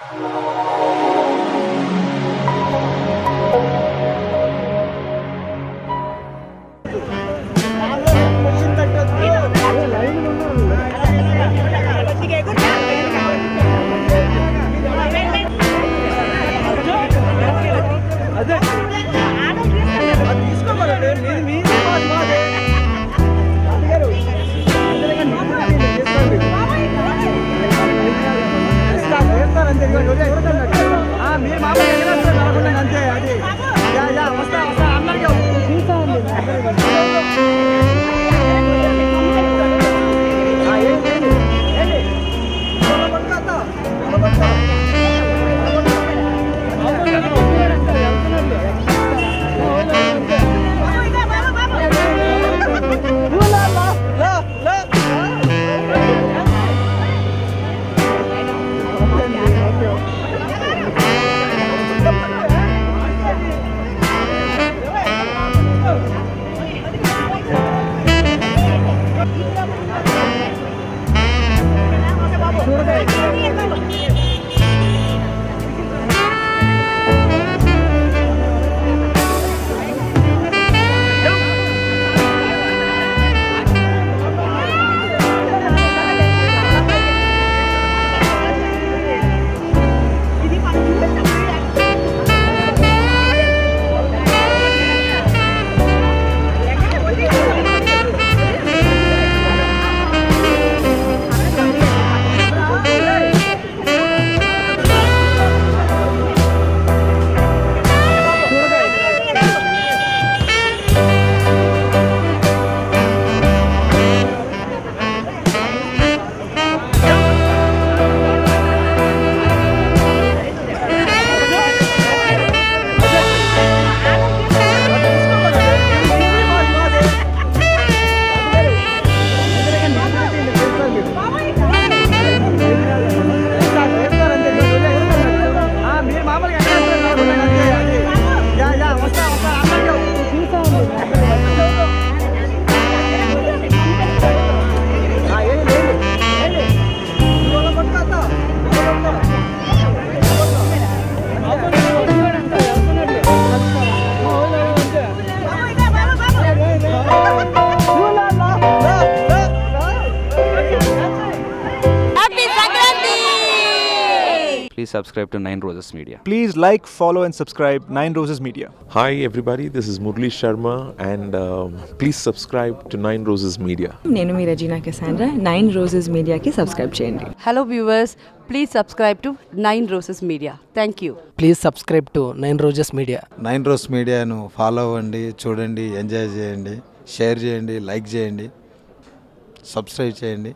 Let's go, grande please subscribe to nine roses media please like follow and subscribe nine roses media hi everybody this is Murali Sharma and please subscribe to nine roses media నేను మీ Razina Cassandra. Nine roses మీడియాకి subscribe చేయండి. Hello viewers please subscribe to nine roses media thank you please subscribe to nine roses media nine roses మీడియాను follow అవ్వండి చూడండి enjoy చేయండి share చేయండి like చేయండి సబ్స్క్రైబ్ చేయండి.